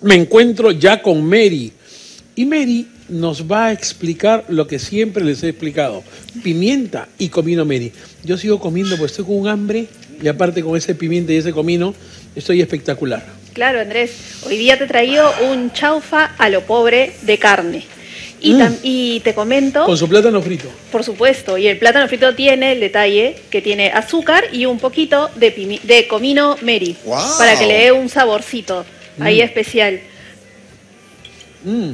Me encuentro ya con Mary. Y Mary nos va a explicar lo que siempre les he explicado. Pimienta y comino Mary. Yo sigo comiendo porque estoy con hambre y aparte con ese pimienta y ese comino estoy espectacular. Claro, Andrés. Hoy día te he traído un chaufa a lo pobre de carne. Y, Mm. y te comento, Con su plátano frito. por supuesto, y el plátano frito tiene el detalle que tiene azúcar y un poquito de, pimi- de comino Mary. ¡Guau! Para que le dé un saborcito ahí especial. Mm.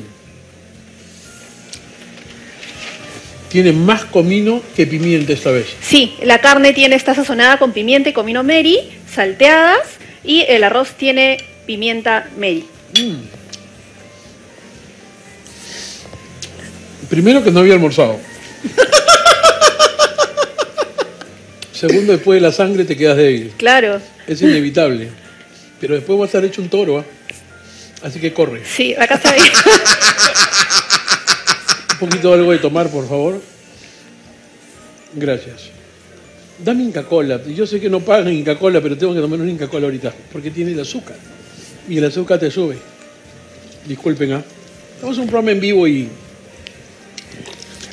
Tiene más comino que pimienta esta vez. Sí, la carne tiene está sazonada con pimienta y comino Mary, salteadas, y el arroz tiene pimienta Mary. Primero que no había almorzado. Segundo, después de la sangre te quedas débil. Claro, Es inevitable. Pero después va a estar hecho un toro, ¿ah? Así que corre. sí, acá está bien. Un poquito de algo de tomar, por favor. Gracias. Dame Inca Cola. Yo sé que no pagan Inca Cola, pero tengo que tomar un Inca Cola ahorita, porque tiene el azúcar. Y el azúcar te sube. Disculpen, ¿ah? Estamos en un programa en vivo y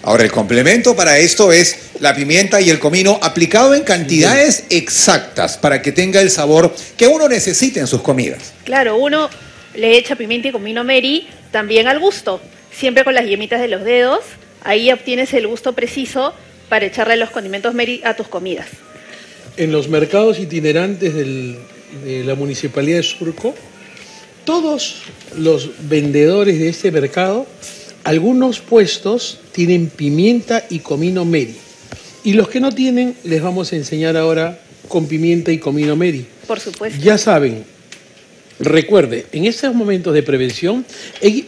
Ahora, el complemento para esto es la pimienta y el comino aplicado en cantidades exactas para que tenga el sabor que uno necesita en sus comidas. Claro, uno le echa pimienta y comino Mary también al gusto, siempre con las yemitas de los dedos. Ahí obtienes el gusto preciso para echarle los condimentos Mary a tus comidas. en los mercados itinerantes del- de la Municipalidad de Surco, todos los vendedores de este mercado, algunos puestos tienen pimienta y comino Mary. Y los que no tienen, les vamos a enseñar ahora con pimienta y comino Mary. Por supuesto. Ya saben, recuerde, en estos momentos de prevención,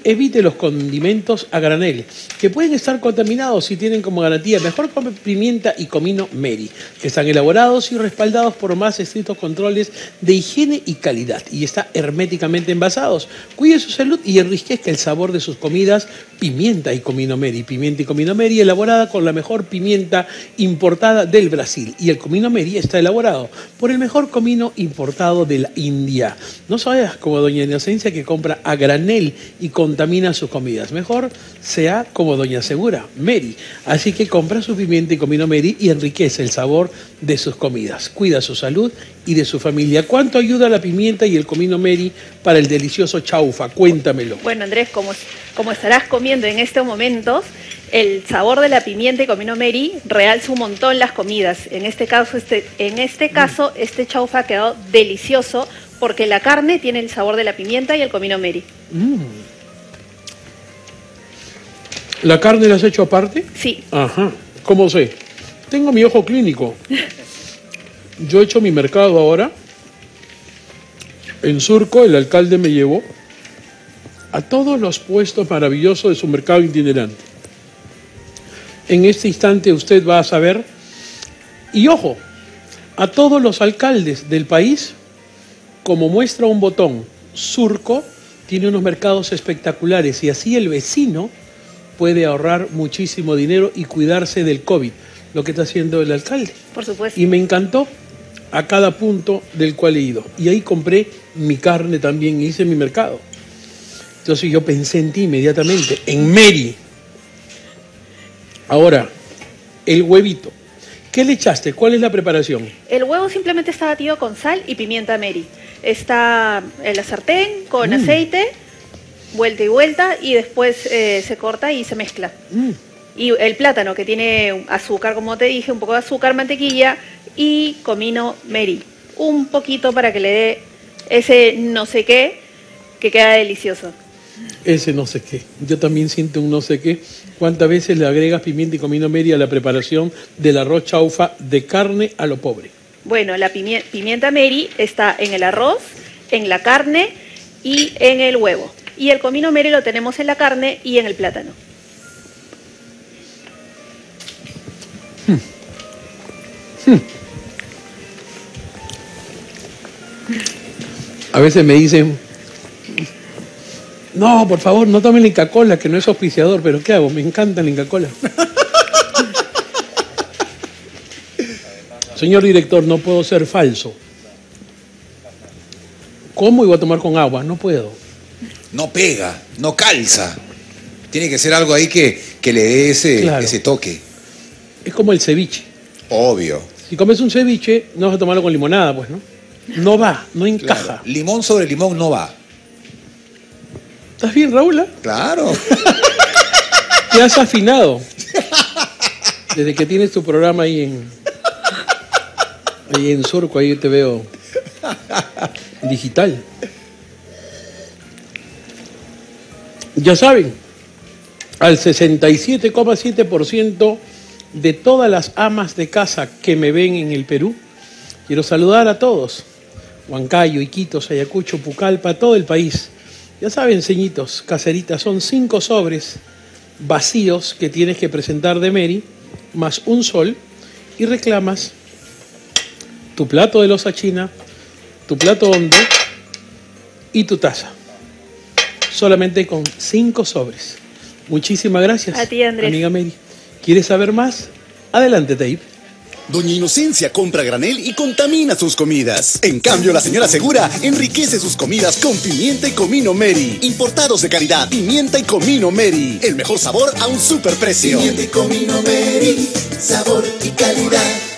evite los condimentos a granel, que pueden estar contaminados si tienen como garantía mejor pimienta y comino Mary, que están elaborados y respaldados por más estrictos controles de higiene y calidad, y están herméticamente envasados. Cuide su salud y enriquezca el sabor de sus comidas, pimienta y comino Mary. Pimienta y comino Mary elaborada con la mejor pimienta importada del Brasil, y el comino Mary está elaborado por el mejor comino importado de la India. No sabes como doña Inocencia que compra a granel y contamina sus comidas. Mejor sea como doña Segura, Mary. Así que compra su pimienta y comino Mary y enriquece el sabor de sus comidas. Cuida su salud y de su familia. ¿Cuánto ayuda la pimienta y el comino Mary para el delicioso chaufa? Cuéntamelo. Bueno, Andrés, como, como estarás comiendo en estos momentos, el sabor de la pimienta y comino Mary realza un montón las comidas. En este caso, este, en este, caso, este chaufa ha quedado delicioso porque la carne tiene el sabor de la pimienta y el comino Mary. ¿La carne la has hecho aparte? Sí, Ajá. ¿Cómo sé? Tengo mi ojo clínico. Yo he hecho mi mercado ahora. En Surco, el alcalde me llevó a todos los puestos maravillosos de su mercado itinerante. En este instante usted va a saber, y ojo, a todos los alcaldes del país, como muestra un botón, Surco tiene unos mercados espectaculares y así el vecino puede ahorrar muchísimo dinero y cuidarse del COVID, lo que está haciendo el alcalde. por supuesto. Y me encantó a cada punto del cual he ido. Y ahí compré mi carne también, hice mi mercado. Entonces yo pensé en ti inmediatamente, en Mary. Ahora, el huevito. ¿Qué le echaste? ¿Cuál es la preparación? El huevo simplemente está batido con sal y pimienta Mary. Está en la sartén con Mm. aceite, vuelta y vuelta, y después eh, se corta y se mezcla. Mm, Y el plátano que tiene azúcar, como te dije, un poco de azúcar, mantequilla y comino Mary. Un poquito para que le dé ese no sé qué que queda delicioso. ese no sé qué. Yo también siento un no sé qué. ¿Cuántas veces le agregas pimienta y comino media a la preparación del arroz chaufa de carne a lo pobre? Bueno, la pimie- pimienta Mary está en el arroz, en la carne y en el huevo. Y el comino Mary lo tenemos en la carne y en el plátano. A veces me dicen, no, por favor, no tomen la Inca Cola, que no es auspiciador, pero ¿qué hago? Me encanta la Inca Cola. Señor director, no puedo ser falso. y voy a tomar con agua. No puedo. No pega, no calza. Tiene que ser algo ahí que, que le dé ese, Claro. ese toque. Es como el ceviche. Obvio. Si comes un ceviche, no vas a tomarlo con limonada, pues, ¿no? No va, no encaja. Claro. Limón sobre limón no va. ¿Estás bien, Raúl? ah? Claro. Te has afinado. Desde que tienes tu programa ahí en. Ahí en Surco, ahí te veo. Digital. Ya saben, al 67,7% de todas las amas de casa que me ven en el Perú, quiero saludar a todos. Huancayo, Iquitos, Ayacucho, Pucallpa, todo el país. Ya saben, ceñitos, caseritas, son cinco sobres vacíos que tienes que presentar de Mary, más un sol, y reclamas tu plato de losa china, tu plato hondo y tu taza. Solamente con cinco sobres. Muchísimas gracias, A ti, Andrés. amiga Mary. ¿Quieres saber más? Adelante, Tape. Doña Inocencia compra granel y contamina sus comidas. En cambio, la señora Segura enriquece sus comidas con pimienta y comino Mary. Importados de calidad, pimienta y comino Mary. El mejor sabor a un superprecio. Pimienta y comino Mary, sabor y calidad.